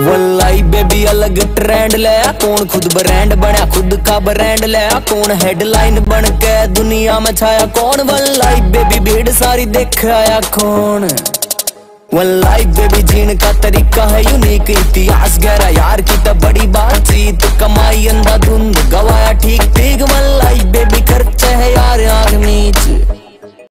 वल्लाई baby, अलग trend लिया। कौन खुद ब्रांड बना, खुद का ब्रांड लिया। कौन हेडलाइन बन के दुनिया में छाया। कौन वल्लाई बेबी, भीड़ सारी देख आया। कौन वन लाइफ बेबी, जीन का तरीका है यूनिक इतिहास गहरा, यार की तो बड़ी बातचीत। कमाई अंधा